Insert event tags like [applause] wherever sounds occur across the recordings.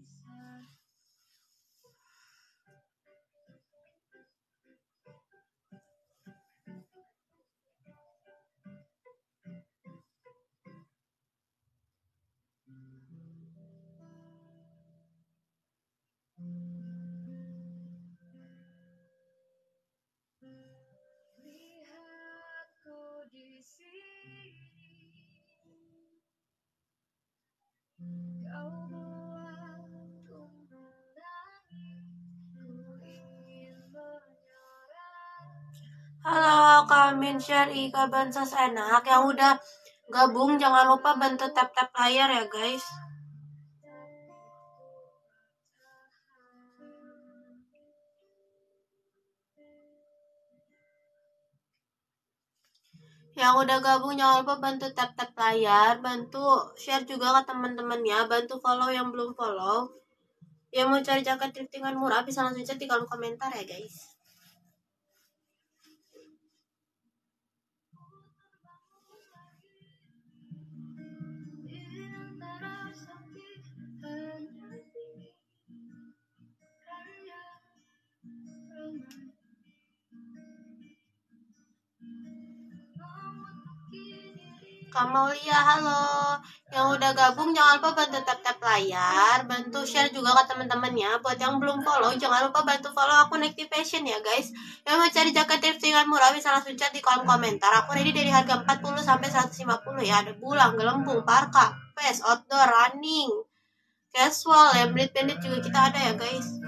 bisa Kau Halo Kamin Share Ika Bansos enak. Yang udah gabung jangan lupa bantu tap tap layar ya guys. Yang udah gabung jangan lupa bantu tap tap layar bantu share juga ke teman-temannya bantu follow yang belum follow. Yang mau cari jaket thriftingan murah bisa langsung chat di kolom komentar ya guys Kamalia, halo. Yang udah gabung jangan lupa bantu tap-tap layar, bantu share juga ke teman-temannya. Buat yang belum follow, jangan lupa bantu follow akun Activation ya guys. Yang mau cari jaket thriftingan murah bisa langsung chat di kolom komentar. Aku ready dari harga 40 sampai 150 ya. Ada bulang, gelembung, parka, vest, outdoor, running, casual, ya, bandit juga kita ada ya guys.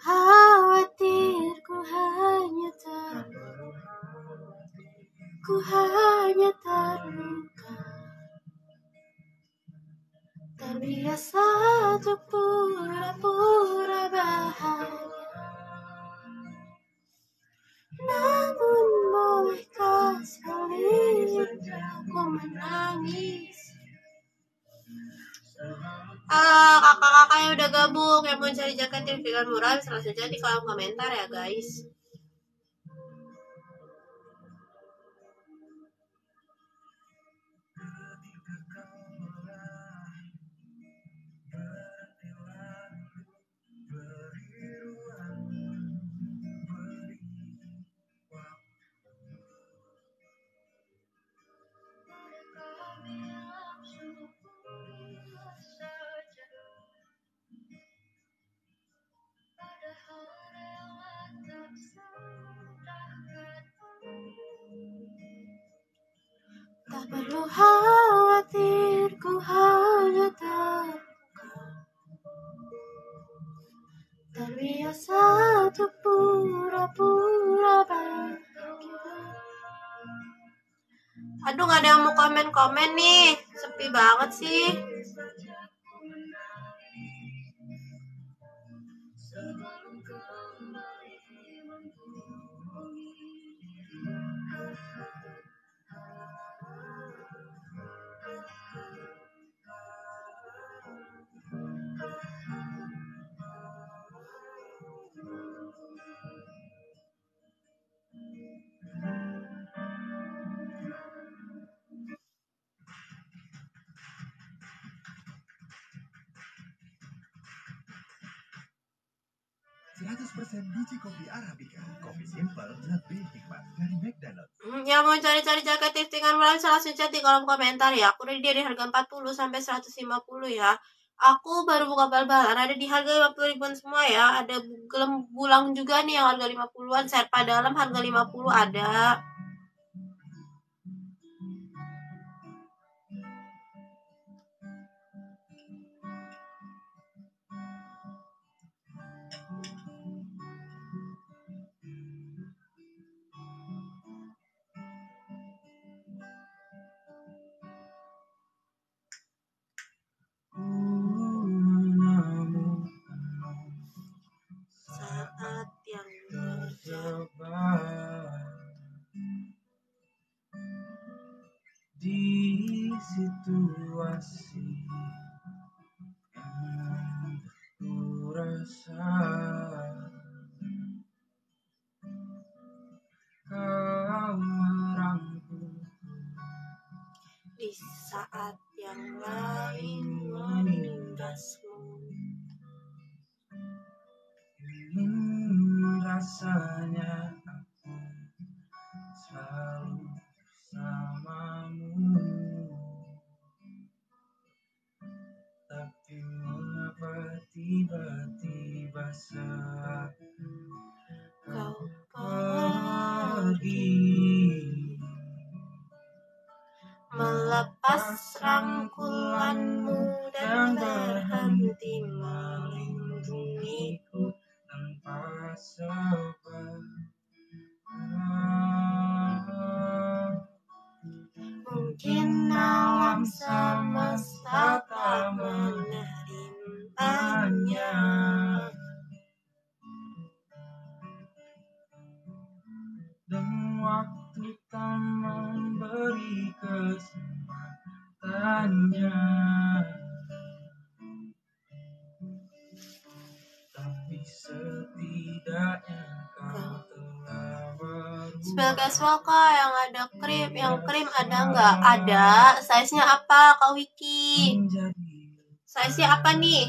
Khawatir ku hanya ter ku hanya terluka. Terbiasa untuk pura-pura bahagia. Namun bolehkah sekali aku menangis uh, kakak-kakak yang udah gabung yang mau cari jaket yang murah bisa langsung aja di kolom komentar ya guys Tak perlu khawatir ku hanya terluka. Terbiasa untuk pura-pura bahagia. Aduh gak ada yang mau komen-komen nih. Sepi banget sih biji kopi Arabica. Kopi simple, lebih nikmat dari McDonald's. Hmm, ya mau cari-cari jaket thriftingan murah bisa langsung chat di kolom komentar ya. Aku udah dari harga 40 sampai 150 ya. Aku baru buka bal-balan ada di harga 50 ribuan semua ya. Ada bulang juga nih yang harga 50-an. Serpa dalam harga 50 ada. do I see? Tiba-tiba saat krim ada nggak? Ada. Size-nya apa, Kak Wiki? menjadi Size-nya apa nih?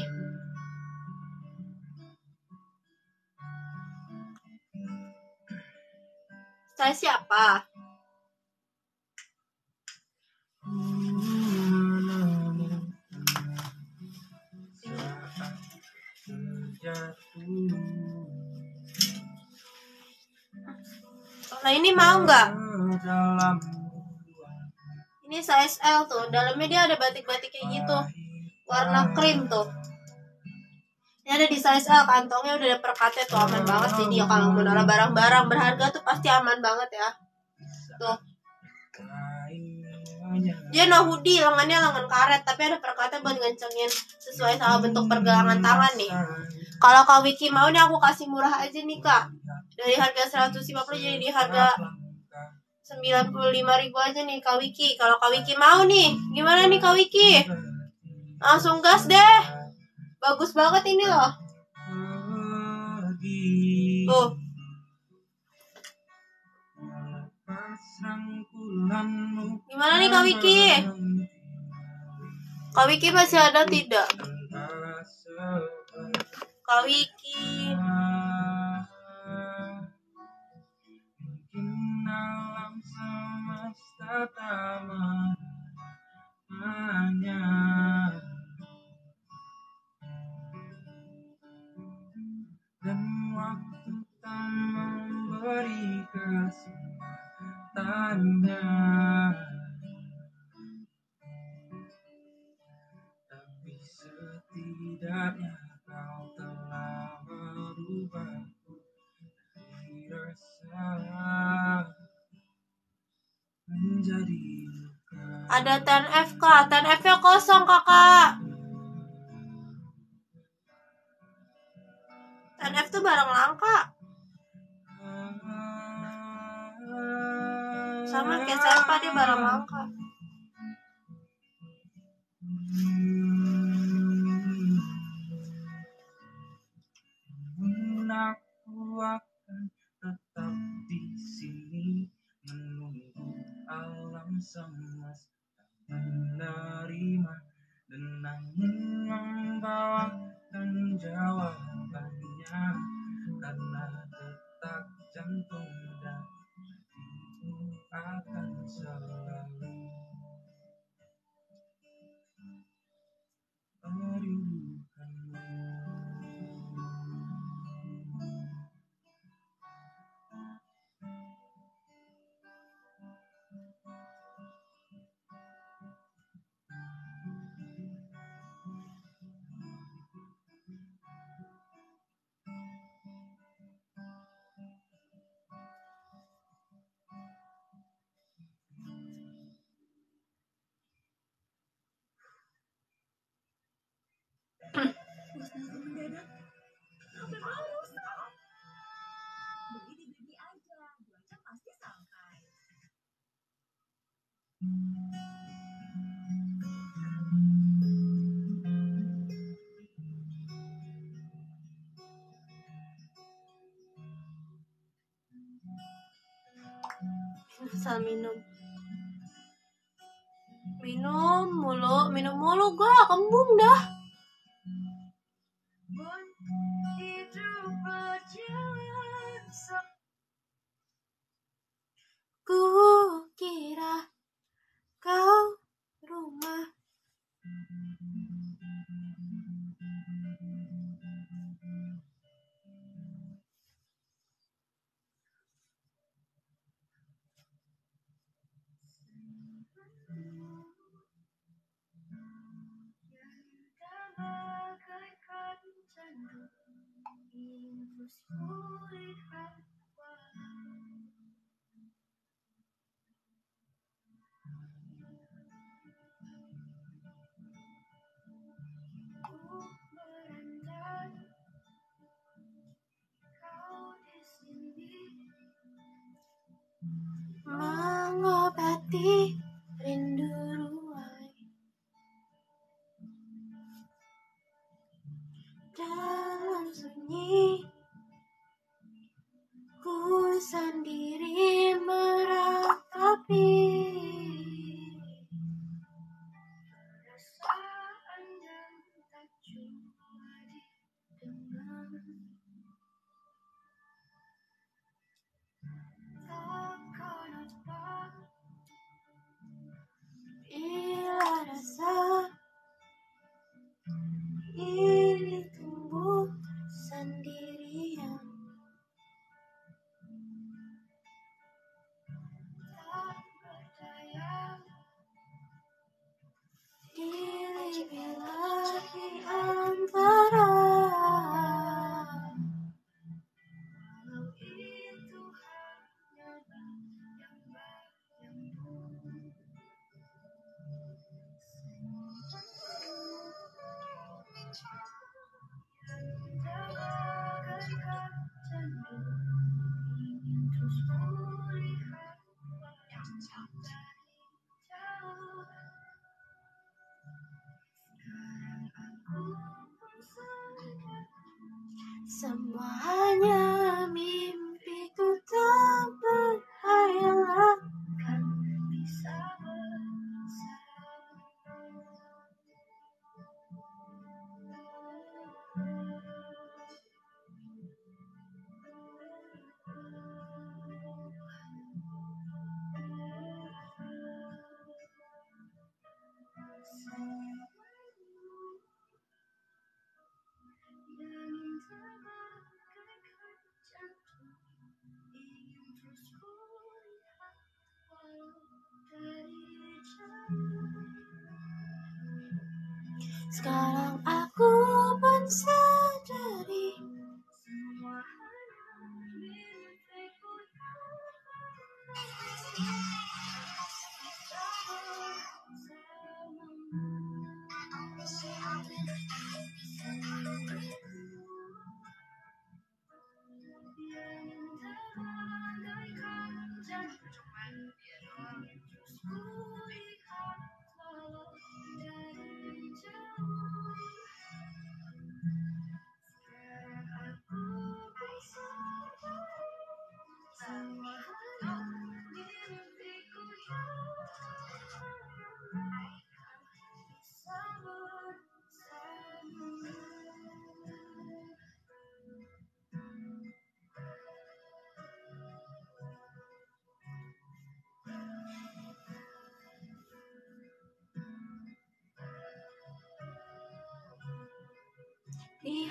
Size-nya apa? terjatuh Nah ini mau nggak? Ini size L tuh. Dalamnya dia ada batik-batik kayak gitu. Warna krim tuh. Ini ada di size L. Kantongnya udah ada perkatnya tuh aman banget. Jadi ya kalau mau naruh barang-barang berharga tuh pasti aman banget ya. Tuh. Dia no hoodie, lengannya lengan karet, tapi ada perkatnya buat ngencengin sesuai sama bentuk pergelangan tangan nih. Kalau Kak Wiki mau nih aku kasih murah aja nih Kak. Dari harga 150 jadi di harga 95 ribu aja nih Kak Wiki. Kalau Kak Wiki mau nih, gimana nih Kak Wiki? Langsung gas deh. Bagus banget ini loh. Tuh, Gimana nih, Kak Wiki? Kak Wiki masih ada tidak? Kak Wiki. Semesta tak Ada 10F Kak. 10F nya kosong Kakak. 10F tuh barang langka. Sama kayak Selpa dia barang langka. Menerima dan angin Mm-hmm.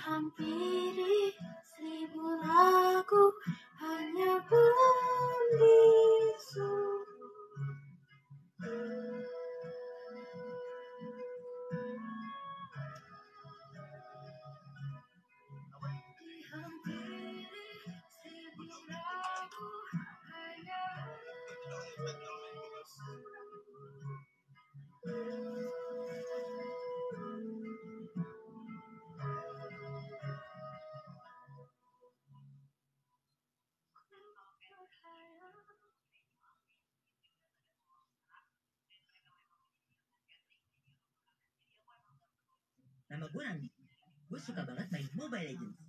hampiri suka banget main Mobile Legends.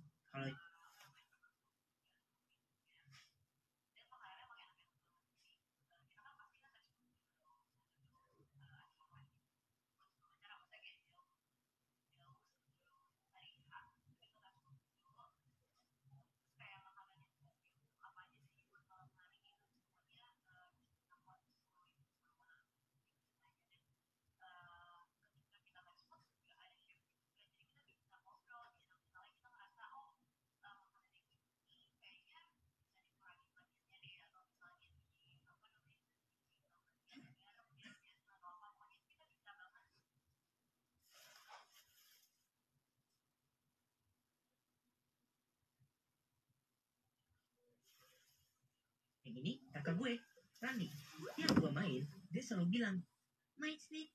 Kakak gue, Rani. Tiap gue main, dia selalu bilang, main sneak.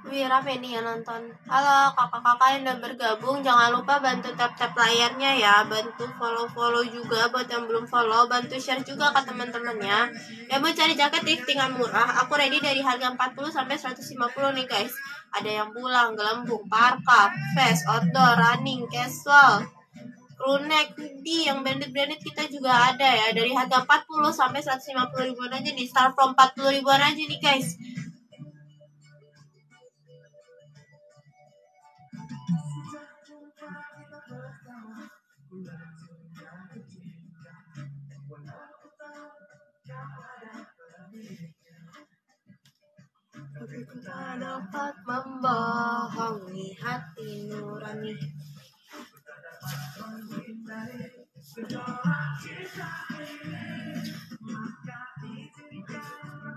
Wih rame nih yang nonton. Halo kakak-kakak yang udah bergabung Jangan lupa bantu tap-tap layarnya ya. Bantu follow-follow juga Buat yang belum follow. Bantu share juga ke teman-temannya. Ya mau cari jaket liftingan murah Aku ready dari harga 40 sampai 150 nih guys. Ada yang pulang, gelembung, parka, vest, outdoor, running, casual crewneck, hoodie, yang branded-branded kita juga ada ya. Dari harga 40 sampai 150 ribuan aja nih. Start from 40 ribuan aja nih guys Tak dapat membohongi hati nurani.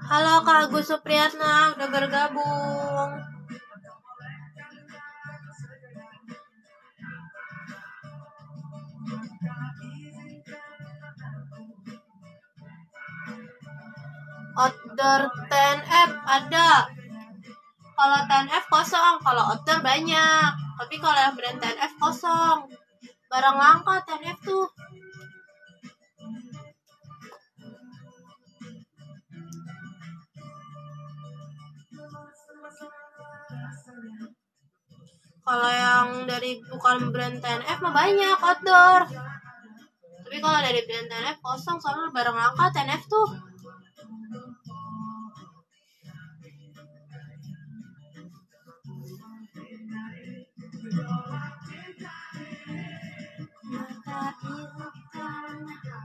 Halo Kak Agus Supriyatna. Udah bergabung. Outdoor 10F ada. Kalau 10F kosong, kalau outdoor banyak. Tapi kalau yang brand 10F kosong. Barang langka 10F tuh. Kalau yang dari bukan brand 10F mah banyak outdoor. Tapi kalau dari brand 10F kosong soalnya barang langka 10F tuh. Hitam aku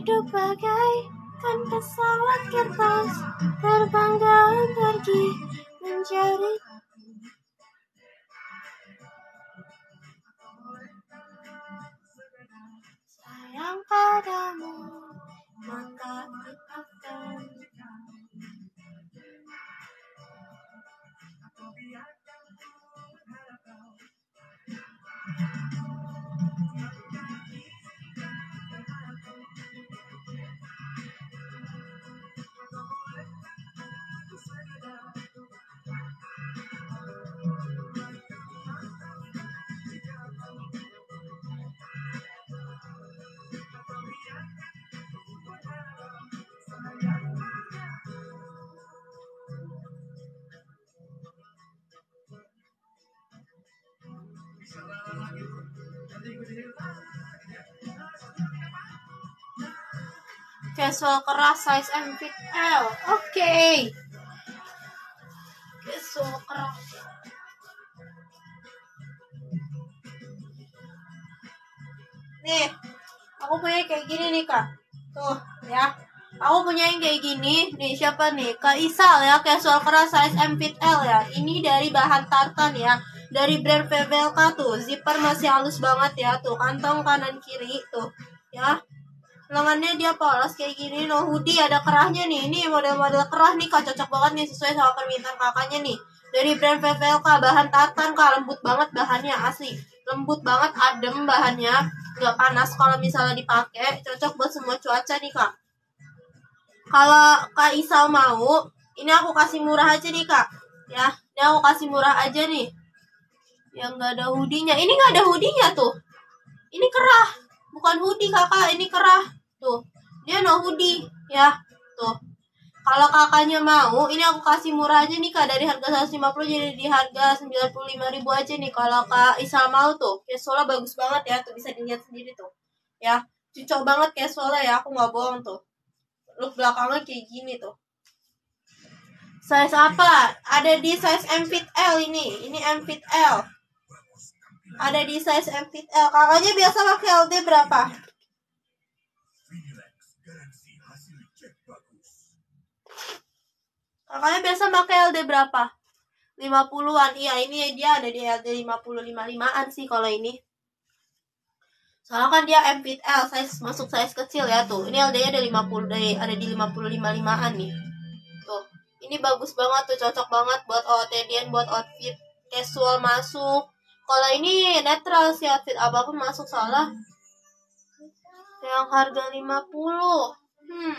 Hidup bagaikan pesawat kertas Terbang dan pergi mencari Casual keras size M fit L. Oke. Casual keras. Nih, aku punya kayak gini nih kak. Tuh, ya. Aku punya yang kayak gini. Nih, siapa nih? Kak Isal ya, casual keras size M fit L ya. Ini dari bahan tartan ya. Dari brand VBLK tuh. Zipper masih halus banget ya. Tuh, kantong kanan kiri tuh. Ya, lengannya dia polos kayak gini no hoodie ada kerahnya nih ini model-model kerah nih kak cocok banget nih sesuai sama permintaan kakaknya nih dari brand VVLK bahan tartan kak lembut banget bahannya asli lembut banget adem bahannya nggak panas kalau misalnya dipakai cocok buat semua cuaca nih kak kalau kak Isal mau ini aku kasih murah aja nih kak ya ini aku kasih murah aja nih yang nggak ada hoodie-nya. Ini nggak ada hoodie-nya tuh. Ini kerah. Bukan hoodie kakak. Ini kerah. Tuh. Dia no hoodie. Ya. Tuh. Kalau kakaknya mau ini aku kasih murah aja nih kak. Dari harga 150 jadi di harga 95.000 aja nih. Kalau kak Isal mau tuh casualnya bagus banget ya tuh. Bisa dilihat sendiri tuh. Ya. Cocok banget casualnya ya. Aku nggak bohong tuh. Look belakangnya kayak gini tuh. Size apa? Ada di size M fit L ini. Ini M fit L ada di size M fit L kakaknya biasa pakai LD berapa Kakaknya biasa pakai LD berapa? 50-an. Iya, ini dia ada di LD 50 55-an sih kalau ini. Soalnya kan dia M fit L, size masuk size kecil ya tuh. Ini LD-nya ada 50 dari ada di 50 55-an nih. Tuh. Ini bagus banget tuh, cocok banget buat OOTD buat outfit casual masuk. Kalau ini netral sih outfit apa pun masuk salah. Yang harga 50. Hmm.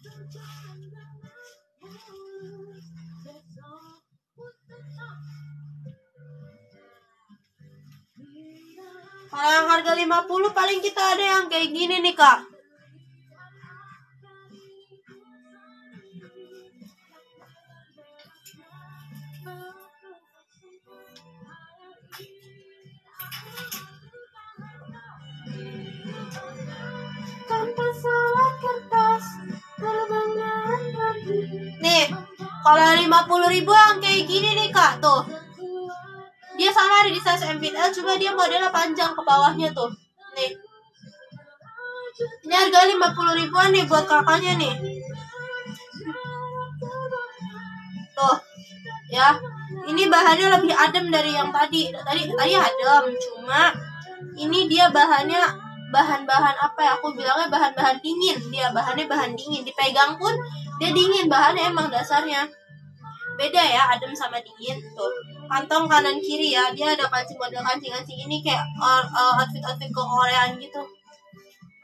Kalau harga 50 paling kita ada yang kayak gini nih kak. Kalau 50 ribuan kayak gini nih kak tuh. Dia sama ada di size MPL cuma dia modelnya panjang ke bawahnya tuh. Nih. Ini harga 50 ribuan nih buat kakaknya nih. Tuh. Ya. Ini bahannya lebih adem dari yang tadi. Tadi tadi adem, cuma ini dia bahannya bahan-bahan apa ya aku bilangnya bahan-bahan dingin dia bahannya bahan dingin dipegang pun dia dingin bahannya emang dasarnya beda ya adem sama dingin tuh. Kantong kanan kiri ya dia ada kancing model kancing kancing ini kayak uh, uh, outfit outfit ke Koreaan gitu.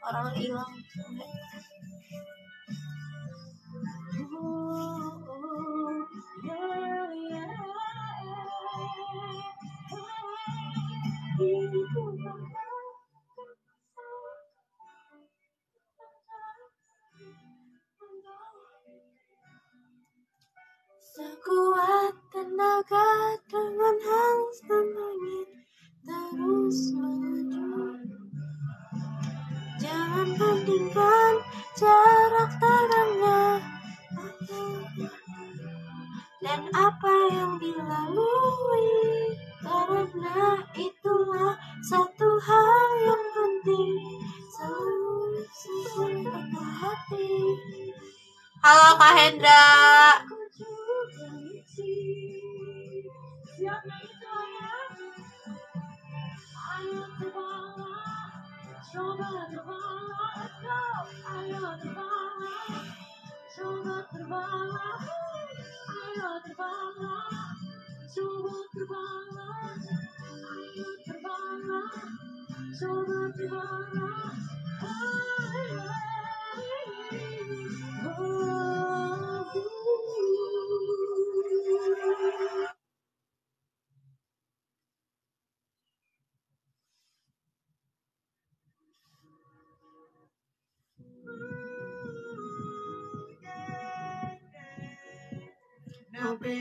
Orang hilang [laughs] Sekuat tenaga dengan hangsa langit terus melaju Jangan bandingkan jarak terangnya dan apa yang dilalui karena itulah satu hal yang penting. Selalu sesuai kata hati Halo Kak Hendra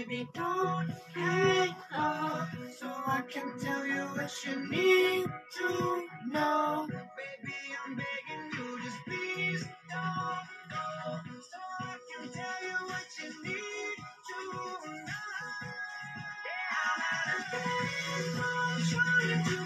baby don't hang up So I can tell you what you need to know Baby, I'm begging you, just please don't go. So I can tell you what you need to know. Yeah, I'm at a place I'm trying to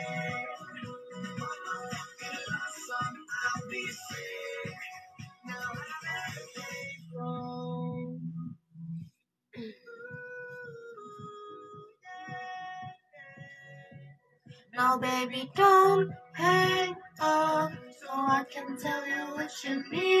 Now baby don't hang up So I can tell you what you need